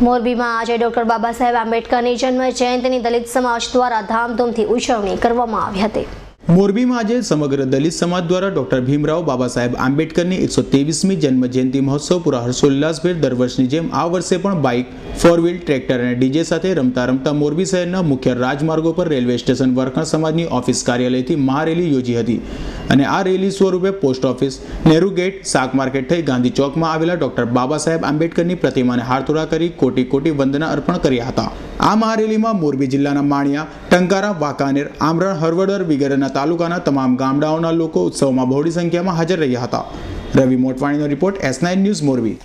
મોરબીમાં આજે ડોક્ટર બાબા સાહેબ આંબેડકરની જન્મ જયંતિની દલિત સમાજ દ્વારા ધામધૂમથી ઉજવણી કરવામાં આવી હતી. મોરબીમાં આજે સમગ્ર દલિત સમાજ દ્વારા ડોક્ટર ભીમરાવ બાબા સાહેબ આંબેડકરની એકસો ત્રેવીસમી જન્મ જયંતિ મહોત્સવ પૂરા હર્ષોલ્લાસભેર દર વર્ષની જેમ આ વર્ષે પણ બાઇક ફોર વ્હીલ ટ્રેક્ટર અને ડીજે સાથે રમતા રમતા મોરબી શહેરના મુખ્ય રાજમાર્ગો પર રેલવે સ્ટેશન વરખણ સમાજની ઓફિસ કાર્યાલયથી મહારેલી યોજી હતી અને આ રેલી સ્વરૂપે પોસ્ટ ઓફિસ, નહેરુ ગેટ, શાક માર્કેટ થઈ ગાંધી ચોકમાં આવેલા ડોક્ટર બાબા સાહેબ આંબેડકરની પ્રતિમાને હારતોડા કરી કોટી કોટી વંદના અર્પણ કર્યા હતા. આ મહારેલીમાં મોરબી જિલ્લાના માણિયા, ટંકારા, વાંકાનેર, આમરણ, હરવડર વગેરેના તાલુકાના તમામ ગામડાઓના લોકો ઉત્સવમાં બહોળી સંખ્યામાં હાજર રહ્યા હતા. Ravi મોટવાણીનો report S nine news Morbi.